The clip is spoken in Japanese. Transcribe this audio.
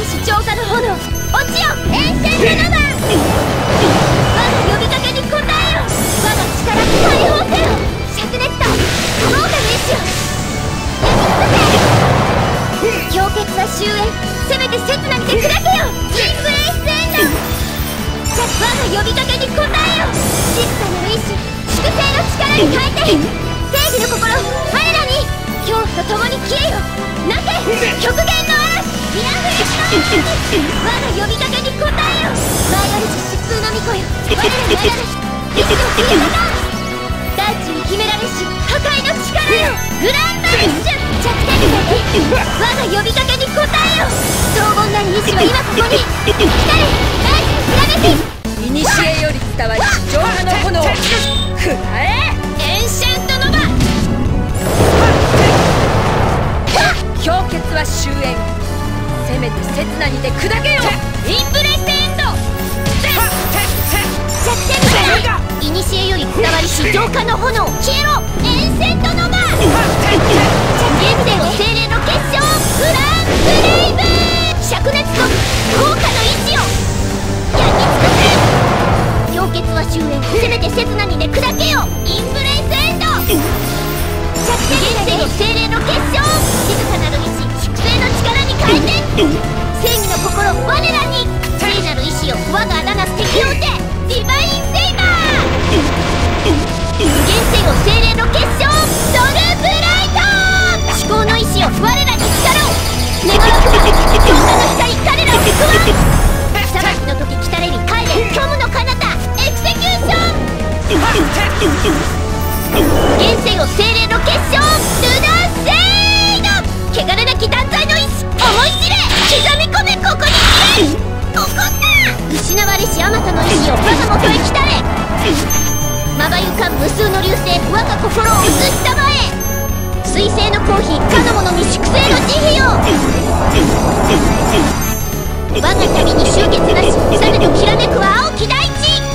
りし浄化の炎落ちよ遠征セノバ我が呼びかけに応えよ我が力解放せよ灼熱と豪華の意志を焼き尽くせ氷結は終焉せめて刹那にて砕けよインブレイスエンドじゃ我が呼びかけに応えよ静かなる意志粛清の力に変えて正義の心我が呼びかけに応えよ。前より疾風の巫女よ我らの選ぶ意志の消え方大地に決められし破壊の力よグランドリッシュ弱点的我が呼びかけに応えよ荘厳なる意志は今ここに。来たれ。大地にひらめき刹那にて砕けよインブレスエンド。弱点。みたい古より伝わりし浄化の炎消えろエンセントノバ原点。を精霊の結晶グランブレイブ灼熱と豪華の意志を焼き尽くせ氷結は終焉せめて刹那にで砕けよインブレイスエンド弱点。を精現世を精霊の結晶ルナーセイド汚れなき断罪の意志思い知れ刻み込めここに来て怒った失われしあまたの意志を我が元へ来たれまばゆか無数の流星我が心を映したまえ水星のコーヒーかの者に粛清の慈悲を我が旅に終結なし。されどきらめくは青き大地。